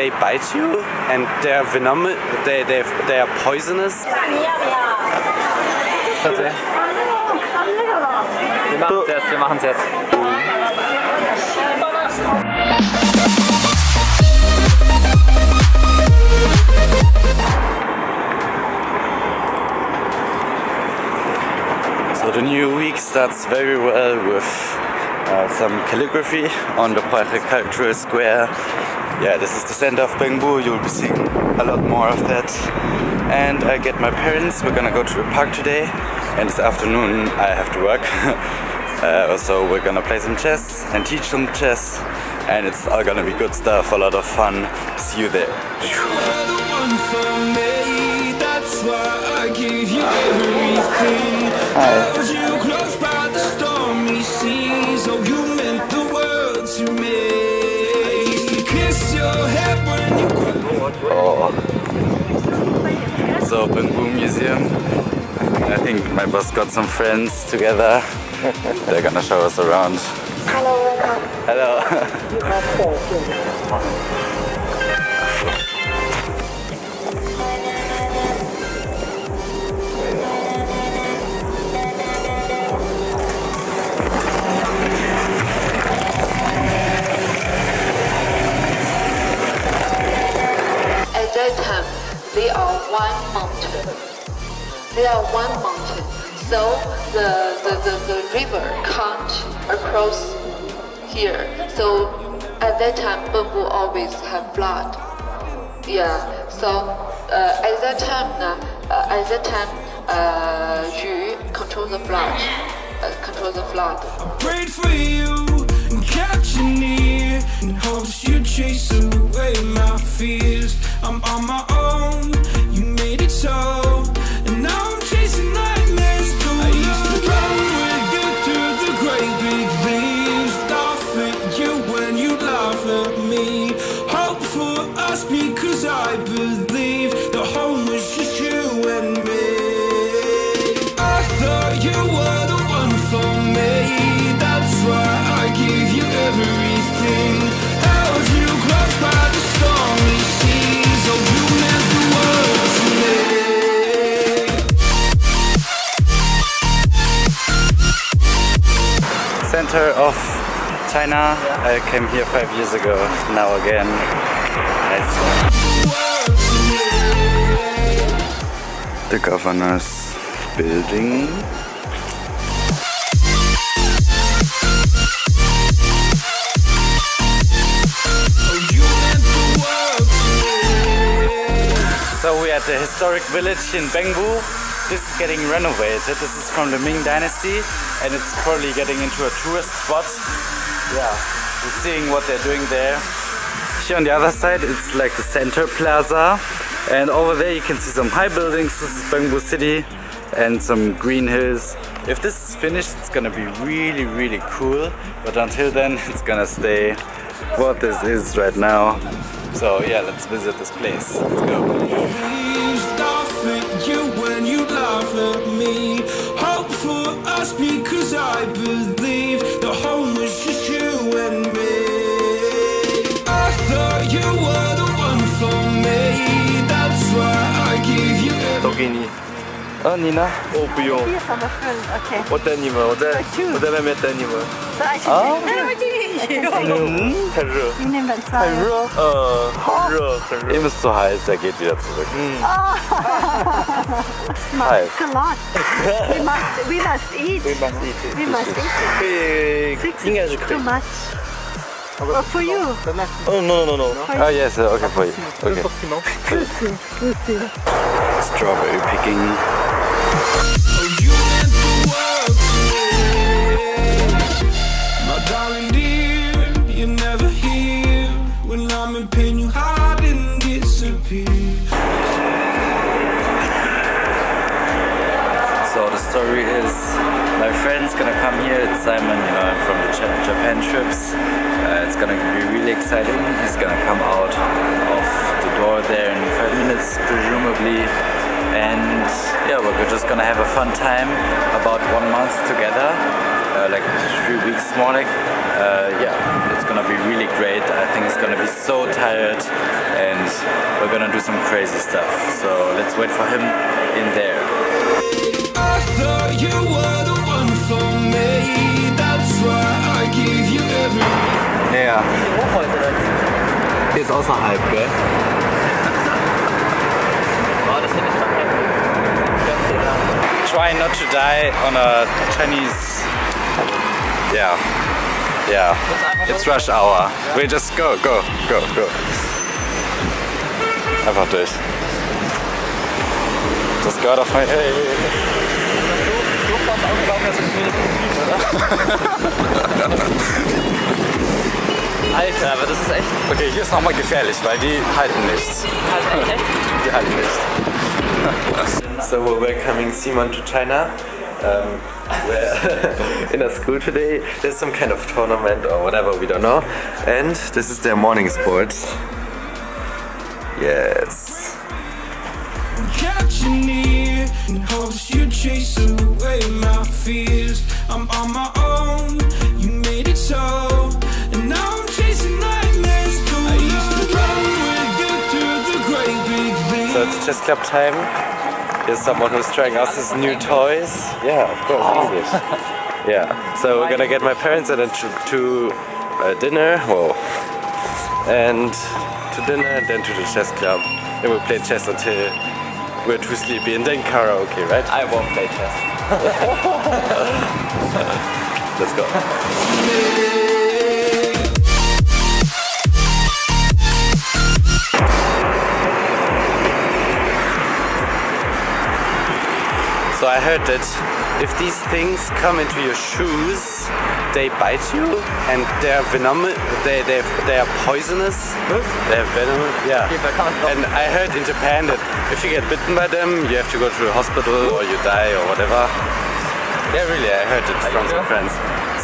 they bite you and they are venomous. They they they are poisonous. Wir machen es jetzt, wir machen es jetzt. So the new week starts very well with uh, some calligraphy on the Cultural Square. Yeah, this is the center of Bengbu. You'll be seeing a lot more of that. And I get my parents. We're gonna go to the park today. And this afternoon I have to work. uh, so we're gonna play some chess and teach some chess. And it's all gonna be good stuff, a lot of fun. See you there. Oh. My boss got some friends together. They're gonna show us around. Hello, welcome. Hello. You have 14. At that time, they are one mountain. They are one mountain. So the, the, the, the river can't across here. So at that time, Bengbu always have flood. Yeah. So uh, at that time, uh, at that time, uh, Yu control the flood. Uh, control the flood. prayed for you and you near in hopes you chase away my fears. I'm on my own, Center of China. I came here five years ago. Now again. Nice. The governor's building. You meant the world to me. So we're at the historic village in Bengbu. This is getting renovated. This is from the Ming Dynasty and it's probably getting into a tourist spot. Yeah, we're seeing what they're doing there. Here on the other side it's like the center plaza and over there you can see some high buildings. This is Bengbu city and some green hills. If this is finished it's gonna be really really cool but until then it's gonna stay what this is right now. So yeah, let's visit this place. Let's go at me. Hope for us because I believe the home was just you and me. I thought you were the one for me. That's why I give you everything. 都给你，哦，你呢？我不用，有什么份？OK，我等你们，我在我在外面等你们。所 以去。哦哎，我今天去。嗯，太热，今天晚上。很热。呃，很热，很热。 Ihm ist zu heiß, er geht wieder zurück. Smart. It's a lot. We must. We must eat. We must eat it. We must eat. 可以 Six，应该是可以 Too。much. Well, for you. 哦，no no no no。 Oh yes, okay for you. Okay. Lucy. Lucy. Strawberry picking. Story is my friend's gonna come here. It's Simon, you know, I'm from the Ja- Japan trips. Uh, it's gonna be really exciting. He's gonna come out of the door there in five minutes, presumably. And yeah, we're just gonna have a fun time. About one month together, uh, like three weeks more. Like, uh, yeah, it's gonna be really great. I think he's gonna be so tired, and we're gonna do some crazy stuff. So let's wait for him in there. I thought you were the one for me. That's why I gave you everything. Ja. Hier ist außerhalb, gell? Oh, das finde ich schon heftig. Ganz sehr lang. Try not to die on a Chinese. Yeah. Yeah. It's rush hour. We just go, go, go, go. Einfach durch. Das gehört auf mein. Hey. Du es mir nicht oder? Alter, aber das ist echt. Okay, hier ist nochmal gefährlich, weil die halten nichts. Halt echt. Die halten nichts. So we're welcoming Simon to China. Um, we're in a school today. There's some kind of tournament or whatever, we don't know. And this is their morning sport. Yes. Catch you near in hopes you chase away my fears. I'm on my own, you made it so. And now I'm chasing nightmares. I used to run with you through the great big league. So it's chess club time. Here's someone who's trying out his new toys. Yeah, of course, English. Yeah. So we're gonna get my parents and then to, to uh, dinner. Whoa. And to dinner and then to the chess club. Then we'll play chess until we're too sleepy and then karaoke, right? I won't play chess. Let's go. So I heard that if these things come into your shoes, they bite you and they're venomous. They they they are poisonous. They're venomous. Yeah. And I heard in Japan that if you get bitten by them, you have to go to the hospital or you die or whatever. Yeah, really, I heard it from some friends.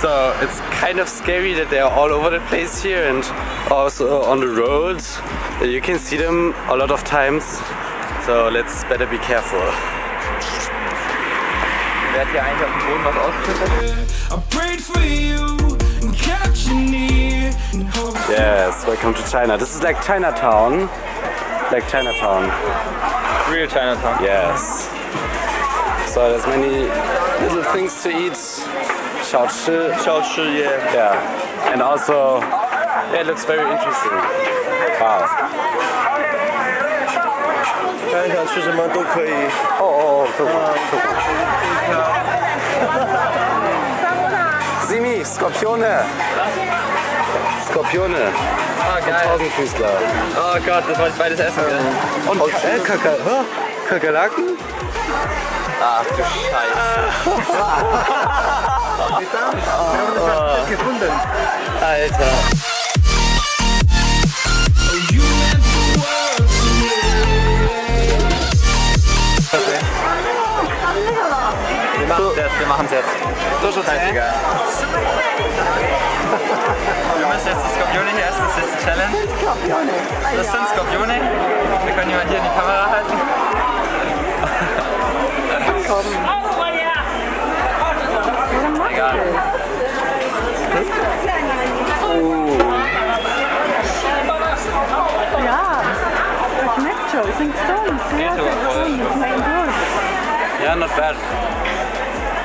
So it's kind of scary that they are all over the place here and also on the roads. You can see them a lot of times. So let's better be careful. Wer hat hier eigentlich auf dem Boden was ausgeschüttet? I prayed for you and kept you near in hopes. Yes, welcome to China. This is like Chinatown. Like Chinatown. Real Chinatown. Yes. So there's many little things to eat. Xiaochi. Xiaochi, yeah. Yeah. And also, yeah, it looks very interesting. Wow. 看一想吃什么都可以。哦哦哦，特苦特苦。Simi, Skorpione. Skorpione. Ah, geil. Tausendfüßler. Oh Gott, das wollte ich beides essen. gell? Und äh, Kaka hä? Kakerlaken? Ach du Scheiße. Alter. Wir machen es jetzt. To, że Scheißegal. Wir müssen jetzt die Skorpione hier essen, das ist die Challenge. Das sind Skorpione. Wir können jemand hier in die Kamera halten. Egal. Ja, das schmeckt schon. Sind gesund. Sehr, sehr gesund. Das schmeckt gut. Yeah, not bad.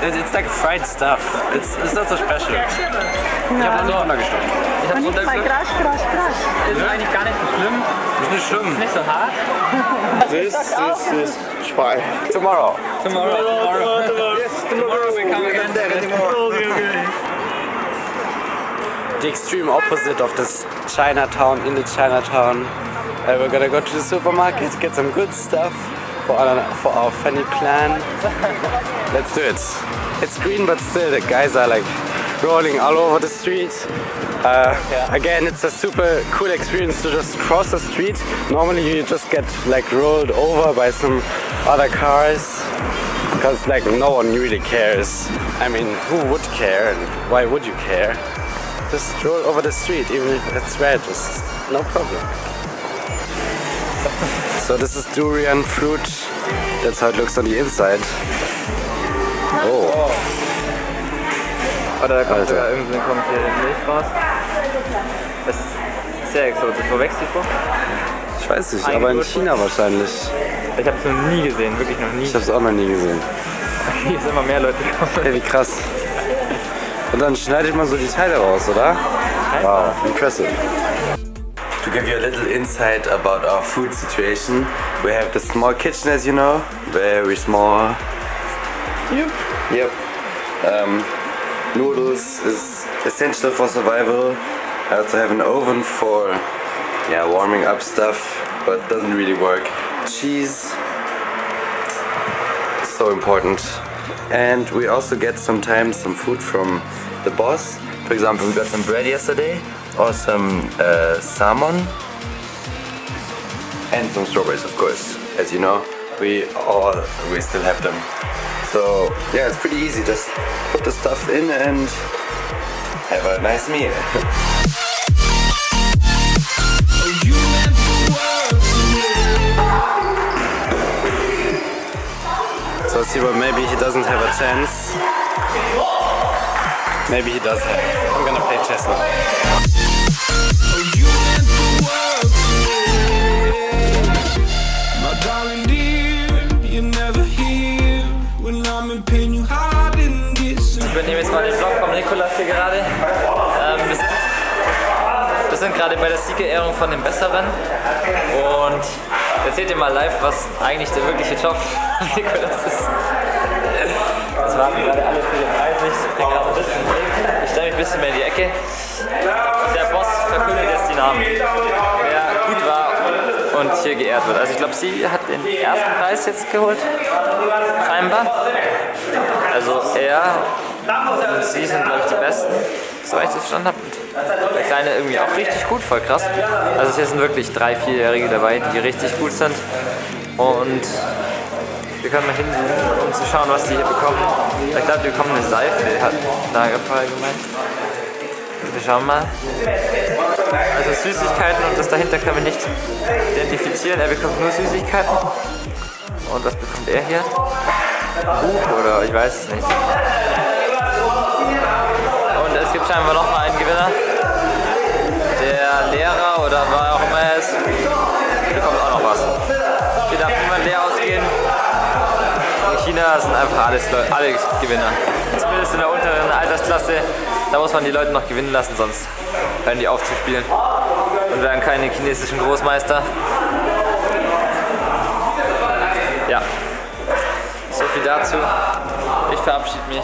It's, it's like fried stuff. It's, it's not so special. Ich habe so runtergestoppt. Ich hab's Und nicht mal runtergeschluckt. krasch, krasch, krasch. Ist eigentlich gar nicht so schlimm. Ist nicht schlimm. Ist nicht so hart. This, this is try. Tomorrow. Tomorrow, tomorrow. Yes, tomorrow we come again. The extreme opposite of this Chinatown in the Chinatown. Uh, we're gonna go to the supermarket, get some good stuff for our, for our funny plan. Let's do it. It's green, but still the guys are like rolling all over the street. Uh, again, it's a super cool experience to just cross the street. Normally, you just get like rolled over by some other cars because like no one really cares. I mean, who would care and why would you care? Just stroll over the street, even if it's red, just no problem. so this is durian fruit. That's how it looks on the inside. Oh, Oder da kommt Alter. sogar irgendwie kommt hier Milch raus. Das ist sehr exotisch. Wo wächst die Frucht? Ich weiß nicht, aber in China wahrscheinlich. Ich habe es noch nie gesehen, wirklich noch nie. Ich habe es auch noch nie gesehen. Hier sind immer mehr Leute gekommen. Hey, wie krass. Und dann schneidet man so die Teile raus, oder? Wow, impressive. To give you a little insight about our food situation, we have the small kitchen as you know, very small. Yep. Yep. Um, noodles is essential for survival. I also have an oven for yeah, warming up stuff, but doesn't really work. Cheese, so important. And we also get sometimes some food from the boss. For example, we got some bread yesterday, or some uh, salmon, and some strawberries, of course. As you know, we all we still have them. So yeah, it's pretty easy. Just put the stuff in and have a nice meal. So let's see, but maybe he doesn't have a chance. Maybe he does have. I'm gonna play chess now. Hier gerade. Ähm, wir, sind, wir sind gerade bei der Siegerehrung von dem Besseren und erzählt ihr mal live, was eigentlich der wirkliche Job Nikolas ist. Das warten gerade alle für den Preis nicht. Ich bin gerade ein bisschen. Ich stelle mich ein bisschen mehr in die Ecke. Der Boss verkündet jetzt die Namen, wer gut war und hier geehrt wird. Also ich glaube, sie hat den ersten Preis jetzt geholt, scheinbar. Also er und sie sind, glaube ich, die Besten, soweit ich das verstanden habe. Und der Kleine irgendwie auch richtig gut, voll krass. Also hier sind wirklich drei, vierjährige dabei, die richtig gut sind. Und wir können mal hinzoomen, um zu schauen, was die hier bekommen. Ich glaube, die bekommen eine Seife, hat Lagerfeuer gemeint. Wir schauen mal. Also Süßigkeiten und das dahinter können wir nicht identifizieren. Er bekommt nur Süßigkeiten. Und was bekommt er hier? Buch oder ich weiß es nicht. Und es gibt scheinbar noch mal einen Gewinner. Der Lehrer oder wer auch immer er ist, bekommt auch noch was. Hier darf niemand leer ausgehen. In China sind einfach alles alle Gewinner. Zumindest in der unteren Altersklasse. Da muss man die Leute noch gewinnen lassen, sonst hören die auf zu spielen. Und werden keine chinesischen Großmeister. Ja. So viel dazu. Ich verabschiede mich.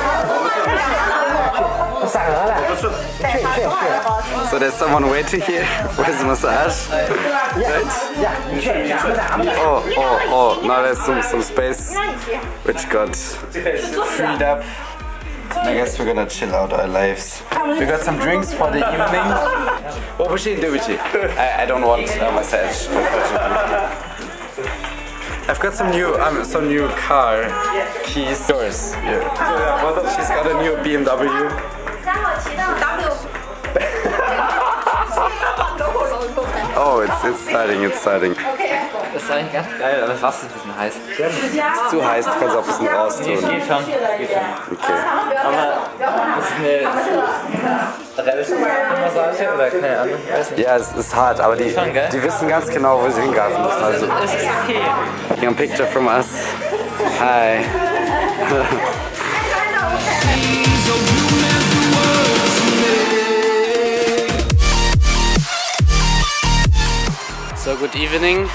to me. So we're at the massage studio. So there's someone waiting here for his massage. Right? Oh, oh, oh, now there's some, some space which got freed up. I guess we're gonna chill out our lives. We got some drinks for the evening. What was she do with you? I, I don't want a massage. I've got some new um, some new car keys. Yours. Yeah. She's got a new BMW. Oh, it's it's starting, it's starting. Das ist eigentlich ganz geil, aber das Wasser ist ein bisschen heiß. Ist zu heiß, du kannst auch ein bisschen Nee, es raustun. geht schon. Geht schon. Okay. Aber das ist eine relativ Massage oder keine Ahnung, ich weiß nicht. Ja, es ist hart, aber die, Schon, die wissen ganz genau, wo sie hingreifen müssen. Also, Es ist okay. taking a picture from us. Hi. So good evening.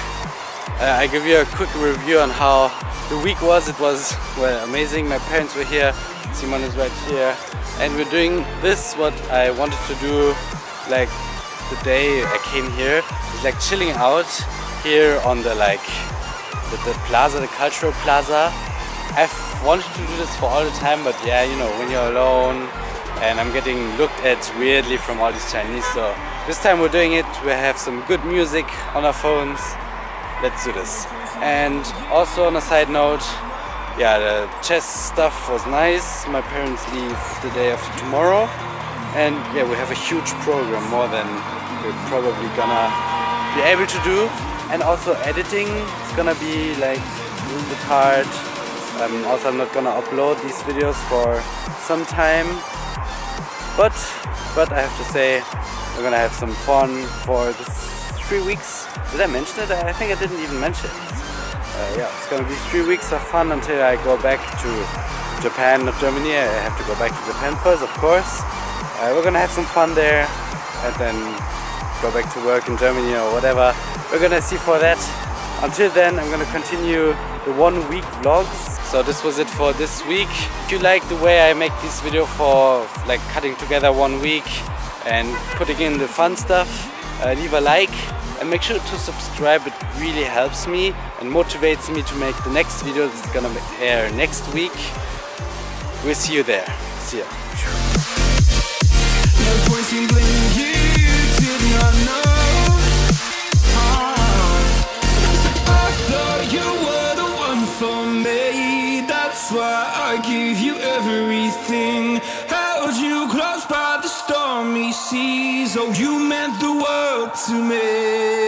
Uh, I give you a quick review on how the week was. It was well amazing. My parents were here. Simon is right here, and we're doing this what I wanted to do, like the day I came here. It's like chilling out here on the like the, the plaza, the cultural plaza. I've wanted to do this for all the time, but yeah, you know, when you're alone and I'm getting looked at weirdly from all these Chinese. So this time we're doing it. We have some good music on our phones. Let's do this. And also on a side note, yeah, the chess stuff was nice. My parents leave the day after tomorrow, and yeah, we have a huge program, more than we're probably gonna be able to do. And also editing is gonna be like a little bit hard. Um, also, I'm not gonna upload these videos for some time, but but I have to say we're gonna have some fun for this three weeks. Did I mention it? I think I didn't even mention it. Uh, yeah, it's gonna be three weeks of fun until I go back to Japan, not Germany. I have to go back to Japan first, of course. Uh, we're gonna have some fun there and then go back to work in Germany or whatever. We're gonna see for that. Until then, I'm gonna continue the one week vlogs. So this was it for this week. If you like the way I make this video for like cutting together one week and putting in the fun stuff, uh, leave a like and make sure to subscribe. It really helps me and motivates me to make the next video that's gonna air next week. We'll see you there. See ya. You meant the world to me.